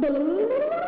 balloon